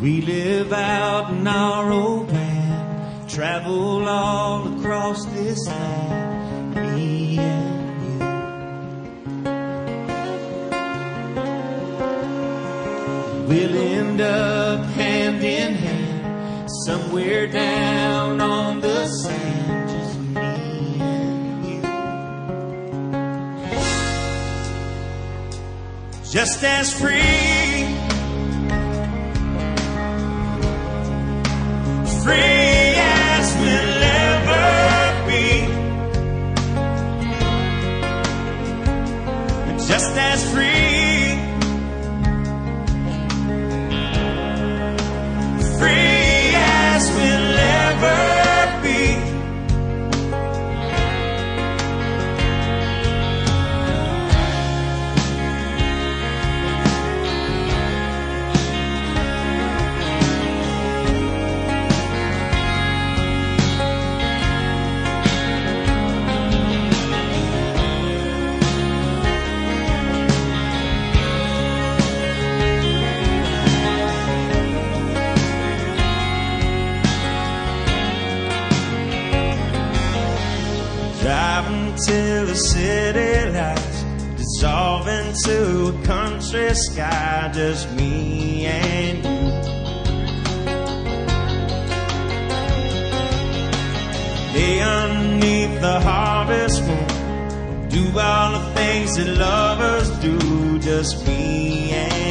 We live out in our old van, travel all across this land, me and you. We'll end up hand in hand, somewhere down on the sand, just me and you. Just as free free as we'll ever be. Just as free. Driving till the city lights dissolve into a country sky, just me and you. Lay underneath the harvest moon, do all the things that lovers do, just me and